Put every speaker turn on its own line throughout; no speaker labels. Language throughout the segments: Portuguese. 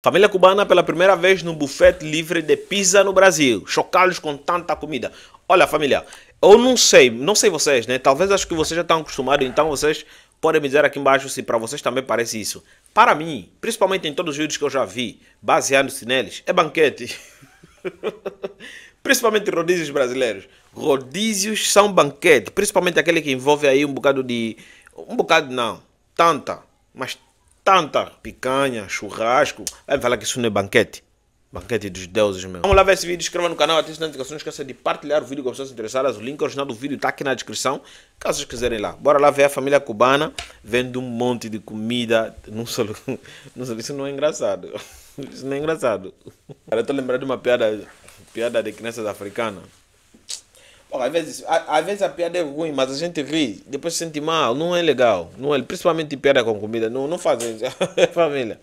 Família cubana pela primeira vez no buffet livre de pizza no Brasil. Chocá-los com tanta comida. Olha, família, eu não sei, não sei vocês, né? Talvez acho que vocês já estão acostumados, então vocês podem me dizer aqui embaixo se para vocês também parece isso. Para mim, principalmente em todos os vídeos que eu já vi, baseando-se neles, é banquete. principalmente rodízios brasileiros. Rodízios são banquete, principalmente aquele que envolve aí um bocado de... Um bocado não, tanta, mas tanta picanha, churrasco. Vai falar que isso não é banquete. Banquete dos deuses, meu. Vamos lá ver esse vídeo, inscreva no canal, ative as notificações, não esqueça de partilhar o vídeo com pessoas interessadas. O link original do vídeo está aqui na descrição, caso vocês quiserem ir lá. Bora lá ver a família cubana vendo um monte de comida. Não só, isso não é engraçado. Isso não é engraçado. Cara, eu tô lembrando de uma piada, piada de crianças africanas. Bom, às, vezes, às vezes a piada é ruim, mas a gente ri, depois se sente mal, não é legal. Não é, principalmente piada com comida, não, não fazem isso. Família,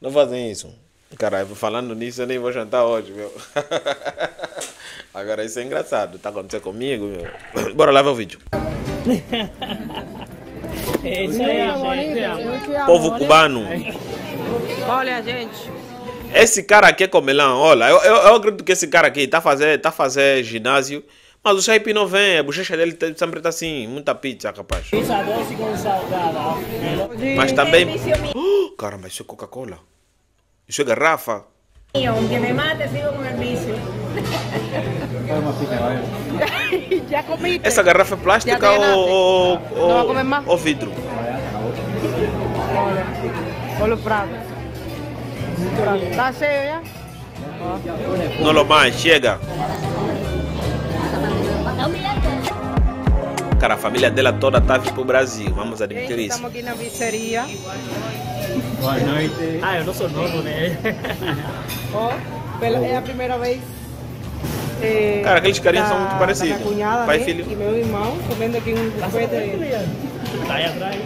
não fazem isso. Caralho, falando nisso, eu nem vou jantar hoje, meu. Agora isso é engraçado, tá acontecendo comigo, meu. Bora lá ver o vídeo. Povo cubano.
Olha, gente.
Esse cara aqui é comelão, olha, eu, eu, eu acredito que esse cara aqui tá fazendo tá fazer ginásio, mas o shape não vem, a bochecha dele sempre tá assim, muita pizza, capaz.
Pizza doce com salgada.
Mas também... Oh, caramba, isso é Coca-Cola. Isso é garrafa.
Aunque me mate, sigo con el vicio.
ya comiste.
Essa garrafa é plástica
Já
ou, ou,
Não vai comer mais?
ou vidro?
Olha, olha o prato. Prato. Tá cheio já?
Não lo mais, chega. Cara, a família dela toda tá vindo pro Brasil, vamos admitir isso.
estamos aqui na pizzeria.
Boa noite. Ah, eu não sou novo, né?
Pela- é a primeira vez. eh,
Cara, aqueles carinhas
da-
são muito parecidos.
cunhada,
Pai e
né,
filho.
E meu irmão comendo aqui um buffet de...
Tá aí atrás.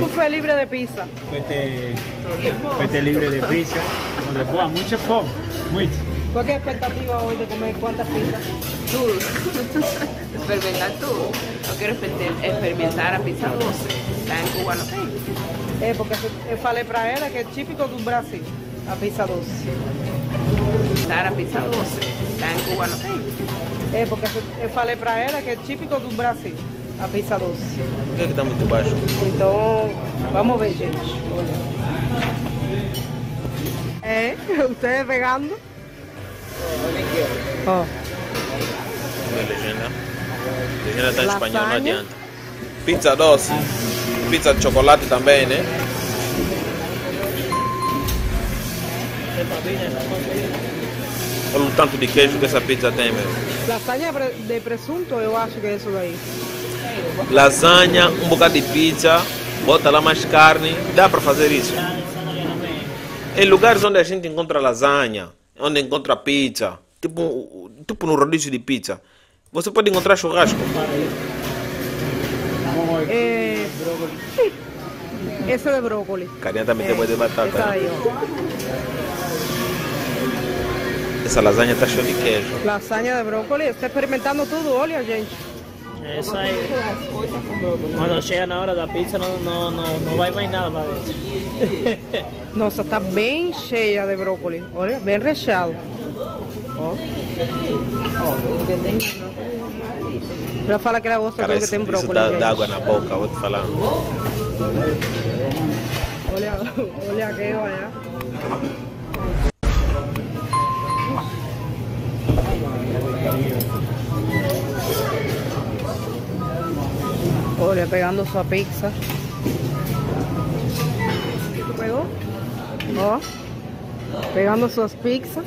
Buffet livre de pizza.
Fuete, fuete libre de pizza. Donde boa, mucha fome. Muito.
¿Cuál es expectativa hoy de comer cuántas pizzas?
Tudo. experimentar tudo. Eu quero exper- experimentar a pizza doce. Lá em Cuba não tem.
É, porque eu falei para ela que é típico do Brasil, a pizza doce.
Experimentar a pizza doce. Lá em Cuba não tem.
É, porque eu falei para ela que é típico do Brasil, a pizza doce.
Por que, que tá muito baixo?
Então, vamos ver, gente. É, ustedes pegando. Ó,
Não é legenda. Legenda tá em espanhol, não adianta. Pizza doce. Pizza de chocolate também, né? Olha o tanto de queijo que essa pizza tem, meu.
lasanha de presunto, eu acho que é isso daí.
Lasanha, um bocado de pizza, bota lá mais carne. Dá para fazer isso. Em lugares onde a gente encontra lasanha, onde encontra pizza, tipo, tipo no rodízio de pizza, você pode encontrar churrasco.
É, esse é de brócolis.
Carinha também tem
É,
de batata.
essa
né?
aí, ó.
Essa lasanha tá cheia de queijo.
Lasanha de brócolis. Está experimentando tudo, olha, gente.
Isso aí. Quando chega na hora da pizza, não, não, não, não vai mais nada dentro.
Nossa, tá bem cheia de brócolis. Olha, bem recheado. Ó. Ela fala que ela gosta
Cara,
do que
isso,
tem
isso
brócolis.
dá,
gente.
dá água na boca, vou te falar.
Olha, olha aqui, olha. Olha, pegando sua pizza. Tu pegou? Ó. Pegando suas pizzas.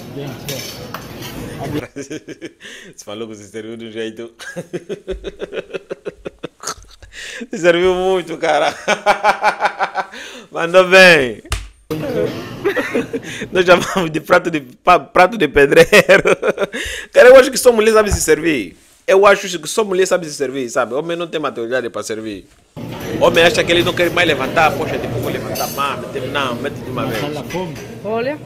Você falou que você serviu de um jeito. Você serviu muito, cara. Mandou bem. Nós chamamos de prato de, prato de pedreiro. Cara, eu acho que só mulher sabe se servir. Eu acho que só mulher sabe se servir, sabe? Homem não tem maturidade para servir. Homem acha que ele não quer mais levantar, poxa, tipo, vou levantar mais, mete- não, mete de uma vez.
Olha.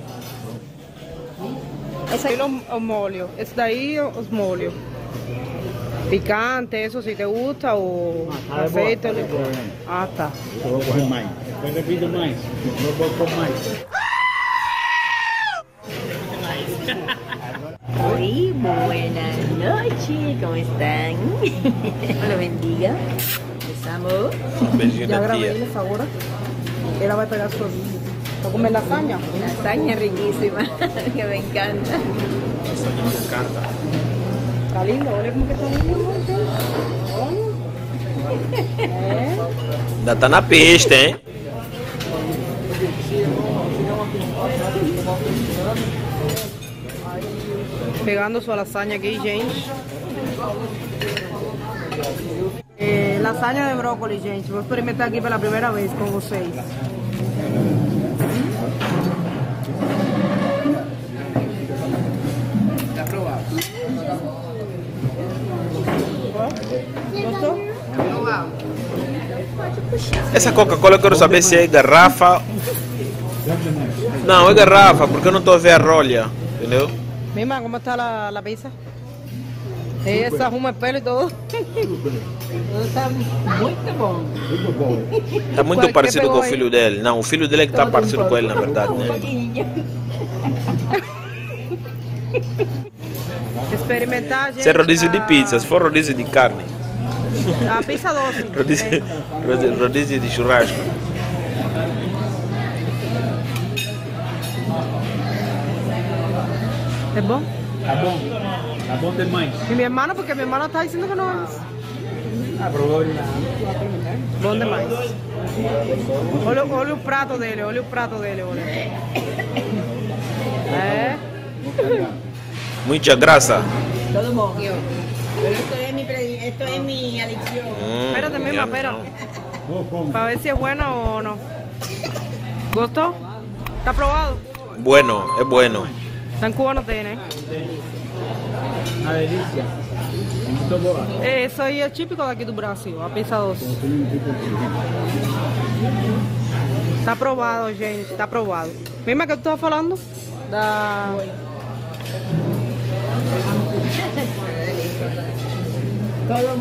Esse aí é o o molho. Esse daí é os molhos. Picante, eso si te gusta o
Ah, está de
aceite.
boa, está de boa.
Ah, tá.
Eu vou comer mais. Depois repito mais. Eu vou comer mais.
Hoy, buenas noches, ¿cómo están? Dios lo bendiga. Empezamos.
Beijinho
Ya
da
grabé
tia.
él ahora. Ella va a pegar su. ¿Va a comer lasaña?
Lasaña riquísima, que me encanta.
Me encanta.
Está lindo, olha como que está lindo.
Ainda tá na pista, hein?
Pegando sua lasanha aqui, gente. É, lasanha de brócolis, gente. Vou experimentar aqui pela primeira vez com vocês. Gostou?
Essa Coca-Cola eu quero saber se é garrafa. Não, é garrafa, porque eu não estou a ver a rolha. Entendeu?
Mima, como está a, a Essa arruma o pelo e todo.
Está muito bom.
Tá muito parecido com o filho dele. Não, o filho dele é que tá parecido com ele, na verdade,
Um
né?
pouquinho.
Experimentar, gente.
Se é rodízio de
a-
pizza, se for rodízio de carne.
A pizza doce.
Rodízio, rodízio- rodízio de churrasco.
É bom?
Tá bom. Tá bom demais.
E minha irmã, porque minha irmã está dizendo que não é.
Ah, provou
Bom demais. Olha, olha o prato dele, olha o prato dele, olha. É.
Muita graça.
Todo bom. Pero esto es mi, predi- esto es mi adicción.
Hum,
Espérate, misma,
minha
espera.
não.
Vou comer.
Para ver si es bueno o no. ¿Gustó? ¿Está probado?
Bueno, é bueno.
Está en Cuba no tiene.
Uma delícia. Muito boa.
Eh, Eso es típico de aquí do Brasil, a pizza doce. Está aprovado, gente, está aprovado. Misma que tu estás falando? Da...
Todo,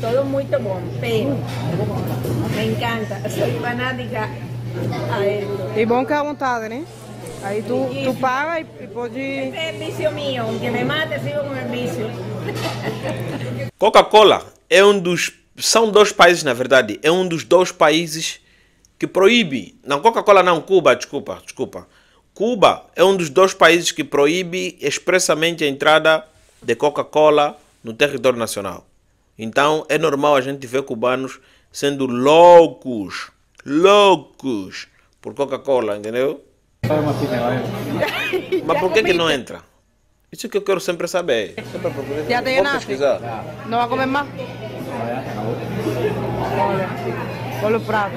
todo muy bom, pero me encanta. Soy fanática a esto.
E bom que é à vontade, né? Aí tu, tu paga e, e pode...
Este es el vicio mío, aunque me mate, sigo con el vicio.
Coca-Cola é um dos. São dois países, na verdade. É um dos dois países que proíbe. Não, Coca-Cola não, Cuba, desculpa, desculpa. Cuba é um dos dois países que proíbe expressamente a entrada de Coca-Cola no território nacional. Então é normal a gente ver cubanos sendo loucos, loucos por Coca-Cola, entendeu? Mas por que, que não entra? Isso que eu quero sempre saber. Sempre procurar.
Já te
Vou
llenaste?
pesquisar.
¿No va a comer más? Olha, olha o prato.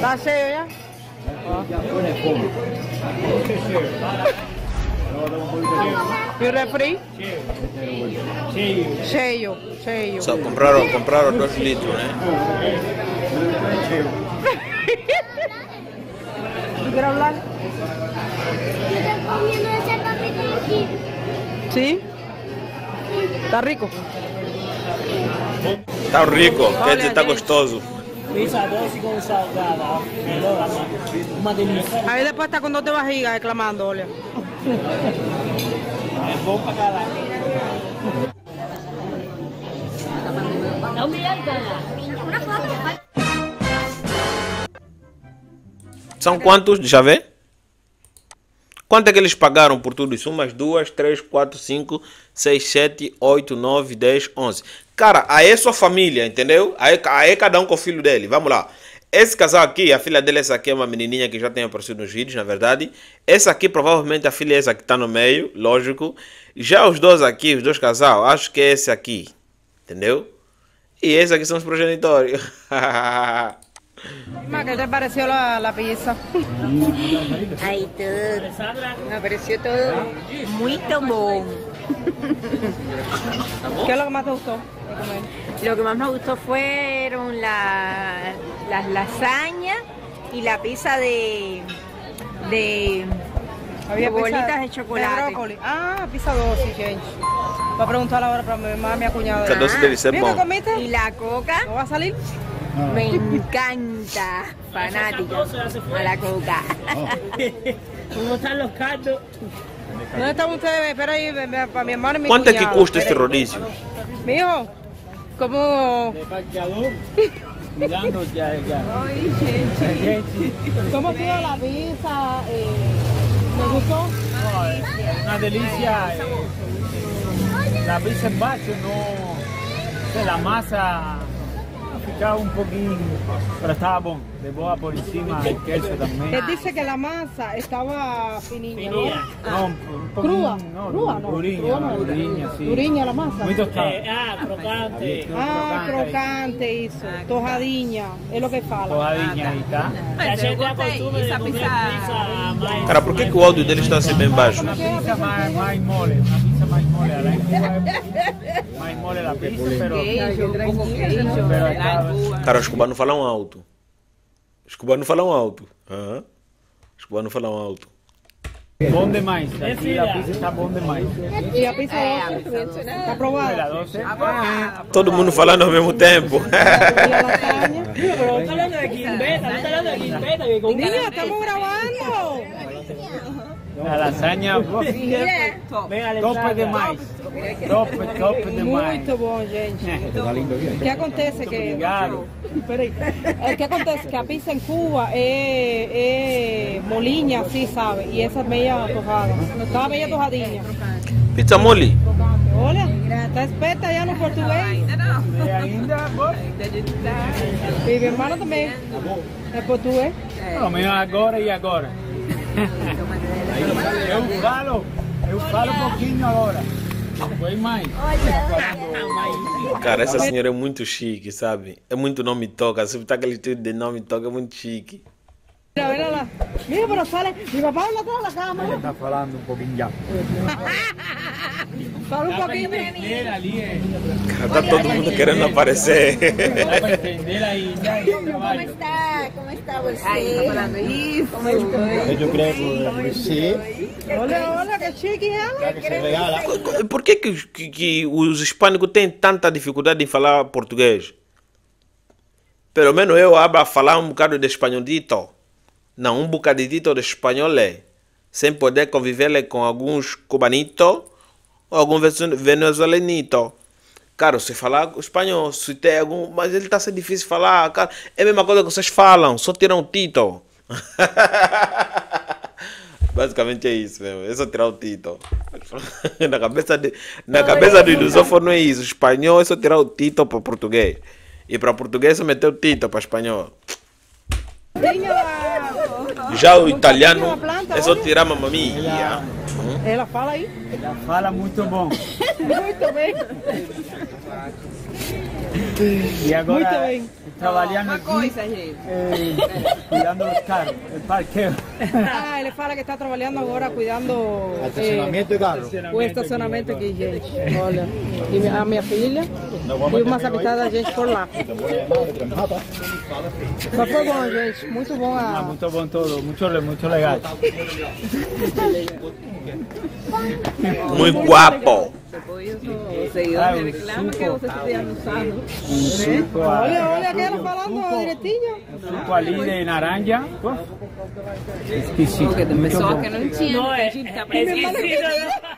Tá cheio já? E o refri?
Cheio.
Cheio, cheio.
Só compraram, compraram dois litros, né?
¿Tú quieres hablar?
comiendo ese papito aquí.
Sí. Tá rico?
Tá rico, quer
Olha,
dizer, tá
gente.
gostoso.
Pizza doce com salgada. ó. Melhor, amado. Uma delícia.
Aí depois tá com dor de barriga reclamando, olha.
É bom pra caralho.
São quantos? Eu ver. Quanto é que eles pagaram por tudo isso? Umas, duas, três, quatro, cinco, seis, sete, oito, nove, dez, onze. Cara, aí é sua família, entendeu? Aí, aí é cada um com o filho dele. Vamos lá. Esse casal aqui, a filha dele, essa aqui é uma menininha que já tem aparecido nos vídeos, na verdade. Essa aqui, provavelmente, a filha é essa que tá no meio, lógico. Já os dois aqui, os dois casal, acho que é esse aqui. Entendeu? E esses aqui são os progenitores.
¿qué te pareció la, la pizza?
Ay, todo. Me pareció todo muy bom.
¿Qué es lo que más te gustó de comer?
Lo que más me gustó fueron la- las lasañas y la pizza de, de
Había
Bolitas
pizza
de chocolate.
brócoli. Ah, pizza doce, gente. Voy a preguntar ahora para mi mamá, mi cuñada.
Bom.
comiste?
Y la coca
¿No va a salir?
Me encanta. Fanática a la coca.
¿Cómo están los caldos?
¿Dónde están ustedes? Espera ahí, para mi hermano y mi
Quanto é que custa este rodízio?
Mijo, ¿cómo,
De parqueador. Mirando ya, ya.
¿cómo estuvo la pizza? Eh, ¿Me gustó?
Una delicia. eh, La pizza en bacho no. de La masa ficado un poquín. Pero estaba bom. De boa por encima, el queso también.
Él dice que la masa estaba finilla, ¿no?
No, un poquín,
Cruda,
no,
cruda, no.
Duriña,
cruda no.
duriña, sí.
Duriña la masa.
Muy tostada.
ah, crocante.
Ah, crocante isso. Torradinha. É o que fala.
Tojadinha y tal.
A gente acostuma de
esa
comer
pizza-
pizza mais...
Cara, por que, que o áudio dele está assim bem baixo?
Una pizza más, más mole, una pizza más mole. Más mole la pizza, pero,
Queijo, queijo.
pero
Cuba.
Cara, os cubanos falam alto. Os cubanos falam alto. Aham. Os cubanos falam alto.
bon de maíz. Aquí
filha.
la pizza está bon de maíz.
E a pizza doce? Tá
La
aprovada?
12.
Todo mundo falando ao mesmo tempo.
A
está está
estamos grabando.
La lasaña,
Venga,
tope de maíz. Tope, tope de maíz.
Muito bom, gente. O que acontece que...
Obrigado.
Peraí. É, O que acontece que a pizza em Cuba é, é molinha, assim, sabe? E essa é meia torrada. Tá meia torradinha.
Pizza mole.
Olha, tá esperta já no português.
Ainda não.
E ainda,
a.
E minha irmã também. É português.
pelo menos agora e agora. Eu falo, eu falo um pouquinho agora. Depois mais.
Cara, essa senhora é muito chique, sabe? É muito nome toca. Se tá aquele tipo de nome toca, é muito chique.
Mira, lá. Mira, pero sale. Mi papá anda atrás da cama.
Está falando um pouquinho já.
Fala um pouquinho.
ali, é.
Cara, tá todo mundo querendo aparecer.
Dá para entender aí. já, em trabalho.
está? ¿Cómo está você?
Ai, tá falando isso. Como é que
Eu creio que você
Olha, olha, que chique ela.
que se regala.
Por que, que, que, que os hispânicos têm tanta dificuldade em falar português? Pelo menos eu abro a falar um bocado de espanholito. Não, um bocadito de espanhol é. Sem poder conviver com alguns cubanitos ou algum venezu- venezuelanito. Cara, se falar espanhol, se tem algum. Mas ele está sendo difícil falar. Cara, é a mesma coisa que vocês falam, só tiram o título. Basicamente é isso mesmo, é só tirar o título. na cabeça, de, na cabeça do lusófono é isso. Espanhol é só tirar o título para português. E para português é só meter o título para espanhol. Já o italiano é só tirar mamma mia.
Ela fala aí.
Ela fala muito bom.
Muito bem.
E agora,
Muito bem.
trabalhando
Uma
aqui,
coisa, gente.
eh, cuidando os carros, o parqueo.
Ah, ele fala que está trabalhando agora cuidando eh,
Estacionamento de carro.
o estacionamento aqui, gente. Olha, e minha- a minha filha e umas amizades da gente por lá. Mas foi bom, gente. Muito bom
Ah,
a...
muito bom todo, muito, le- muito legal.
Muito guapo.
Depois os seguidores me reclamam que você está almoçando.
Um suco, a-
Olha, olha que ela falando direitinho.
um suco ali de naranja. pô. Exquisito.
Porque tem
muito
pessoas
bom.
que não tinham.
No,
a
es,
gente está
es
aprendendo.
exquisito,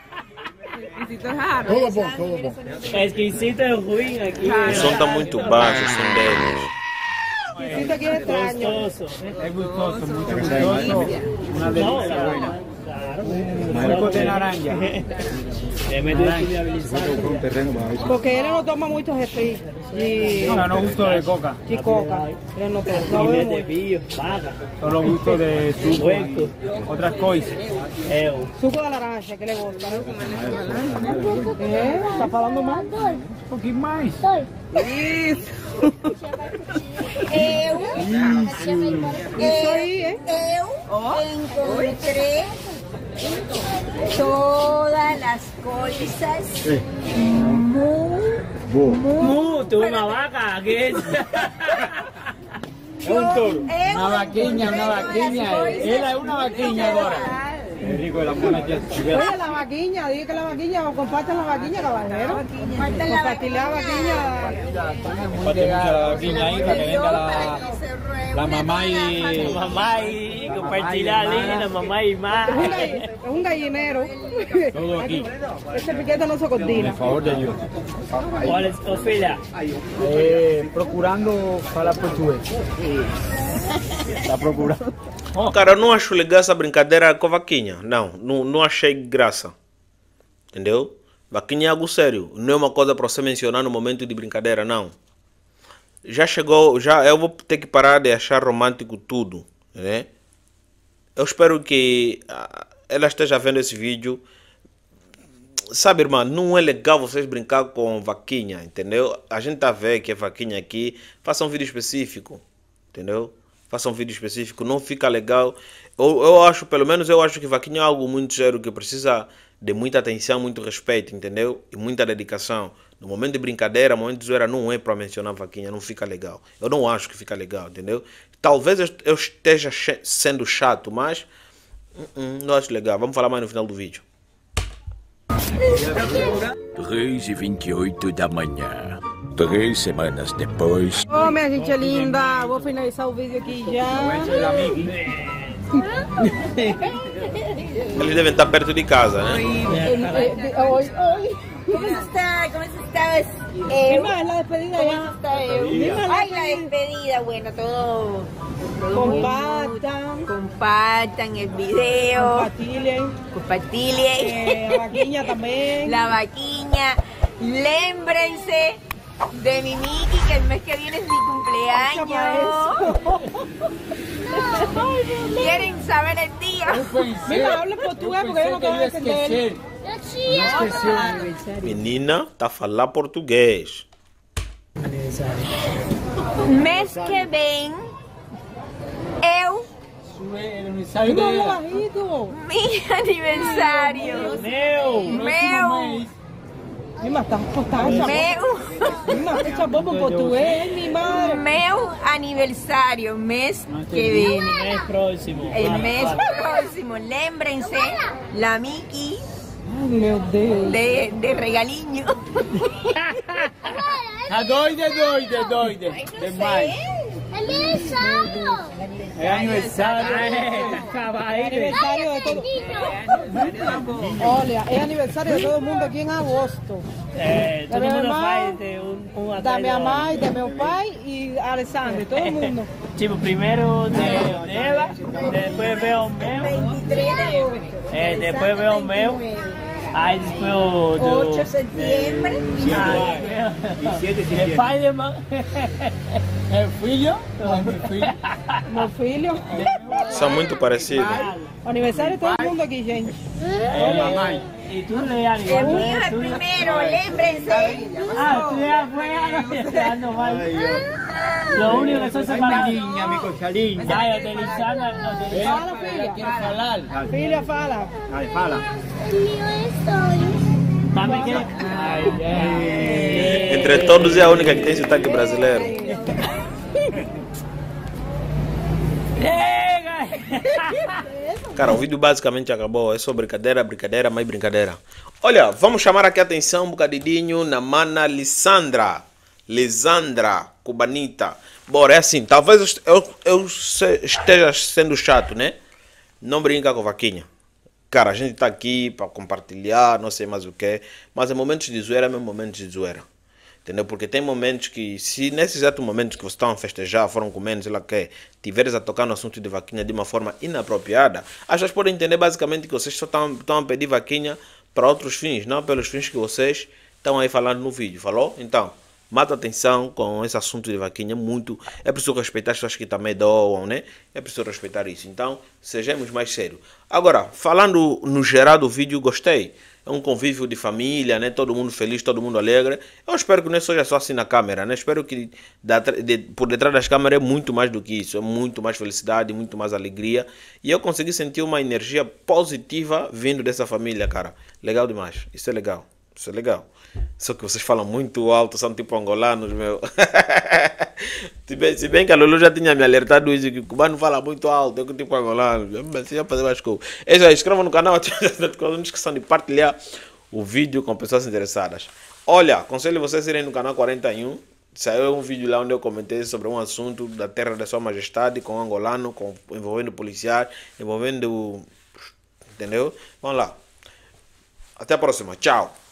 Exquisito é raro.
Todo bom, todo bom.
¿no? Exquisito es ruim aqui.
O som está muito baixo, o som deles.
Isso aqui é estranho.
Gostoso.
É gostoso, muito gostoso. Uma delícia buena.
Claro.
Um suco de naranja.
Le meto estudiabilizado.
Um terreno para isso.
Porque ele não toma muito refri de,
No, no gusto de coca,
de coca. Ele não toma. Não
Y
bebe
de
muito.
pillo, paga.
solo gusto de suco
Hueco.
y otras cosas.
Eu.
Suco de laranja, que ele gosta. né? É, tá falando mal?
Un poquito más.
Eu,
Isso aí, hein?
eu encontré todas las cosas muy,
Mu, tu una vaca, ¿qué es?
É um touro.
Eu
Uma vaquinha, uma
encontrei
vaquinha.
todas as
Es rico de la buena
Oye, la vaquilla, dije que la vaquilla, o comparten la vaquilla, caballero. Compartir la vaquilla.
Comparte mucha guiña ahí para que venga la, la mamá y...
Mamá y compartirá la mamá y más.
Es un gall- es un gallinero.
Todo aquí.
Este piquete no se coordina.
En favor de Dios.
Olha, ô filha,
Eh, procurando falar português. Está procurando.
Cara, eu não acho legal essa brincadeira com vaquinha. Não, não, não achei graça. Entendeu? Vaquinha é algo sério. Não é uma coisa para você mencionar no momento de brincadeira, não. Já chegou, já eu vou ter que parar de achar romântico tudo, né? Eu espero que ah, ela esteja vendo esse vídeo. Sabe, irmã, não é legal vocês brincar com vaquinha, entendeu? A gente tá vendo que é vaquinha aqui. Faça um vídeo específico, entendeu? Faça um vídeo específico, não fica legal. Eu, eu acho, pelo menos eu acho que vaquinha é algo muito sério que precisa de muita atenção, muito respeito, entendeu? E muita dedicação. No momento de brincadeira, no momento de zoeira, não é para mencionar vaquinha, não fica legal. Eu não acho que fica legal, entendeu? Talvez eu- esteja sendo chato, mas hum, não acho legal. Vamos falar mais no final do vídeo.
3 e 28 da manhã. Três semanas depois.
Oh, minha gente linda, vou finalizar o vídeo aqui já.
Eles devem estar perto de casa, né?
Eh. La despedida
Ay, la despedida, bueno, todo...
Compartan,
Compartan el video,
compartilhen.
compartilhen
Eh, la vaquilla también.
la vaquiña. Lémbrense de mi Miki, que el mes que viene es mi cumpleaños. ¿Quieren saber el día?
Mira, habla porque entender.
Menina, tá a falar português.
Mês que vem, eu, mi aniversário,
meu,
meu,
Mima, estás acostada.
meu,
Mima,
meu aniversário, mês que viene.
mês próximo.
El mes próximo, lémbrense la Miki
Ay, meu Deus.
de, de regaliño.
A doida, doida, doida. Demais. É aniversário.
Aniversario de todo. Olha, es aniversario de todo mundo aquí en agosto.
É, todo
Da minha
mundo faz de um, um
Da minha
do
mãe, de meu pai e Alessandro, todo mundo.
Tipo, primeiro de dela, depois vem o meu,
23 de
é, depois vem o meu, aí depois o do...
8 de septiembre.
Ah, de pai de mãe.
É filho? Meu filho.
Meu filho.
São muito parecidos.
O aniversário todo mundo aqui, gente.
É mamãe.
E tu, Leandro,
El mío
igual,
es
tú-
primero, lémbrense.
Ah, tú ya fue, ya no va. Lo único que son separados.
Minha, minha cochalinha.
Ay, o de Lisana, no, de Lisana.
Fala, filha.
Quero falar.
Filha, fala.
Ai, fala.
Mami, ¿qué? Ay, ay.
Entre todos é a única que tem sotaque brasileiro.
Llega.
Cara, o vídeo basicamente acabou. É só brincadeira, brincadeira, mais brincadeira. Olha, vamos chamar aqui a atenção um bocadinho na mana Lissandra. Lisandra Cubanita. Bora, é assim, talvez eu, eu esteja sendo chato, né? Não brinca com vaquinha. Cara, a gente tá aqui para compartilhar, não sei mais o que. Mas em momentos de zoeira, é mesmo momentos de zoeira. Entendeu? Porque tem momentos que, se nesse exato momento que vocês estão a festejar, foram comendo, sei lá o que, tiveres a tocar no assunto de vaquinha de uma forma inapropriada, as pessoas podem entender basicamente que vocês só estão, estão a pedir vaquinha para outros fins, não pelos fins que vocês estão aí falando no vídeo, falou? Então, mata atenção com esse assunto de vaquinha, muito. É preciso respeitar as pessoas que também doam, né? É preciso respeitar isso. Então, sejamos mais sérios. Agora, falando no geral do vídeo, gostei. É um convívio de família, né? Todo mundo feliz, todo mundo alegre. Eu espero que não seja só assim na câmera, né? Espero que por detrás das câmeras é muito mais do que isso. É muito mais felicidade, muito mais alegria. E eu consegui sentir uma energia positiva vindo dessa família, cara. Legal demais. Isso é legal. Isso é legal. Só que vocês falam muito alto, são tipo angolanos, meu. se, bem, se bem que a Lulu já tinha me alertado isso, que o cubano fala muito alto, é que tipo angolano. Mas já fazer mais coisas. É isso aí, inscrevam no canal, não esqueçam de partilhar o vídeo com pessoas interessadas. Olha, aconselho vocês irem no canal 41. Saiu um vídeo lá onde eu comentei sobre um assunto da terra da sua majestade com angolano, com, envolvendo policiais, envolvendo. Entendeu? Vamos lá. Até a próxima. Tchau.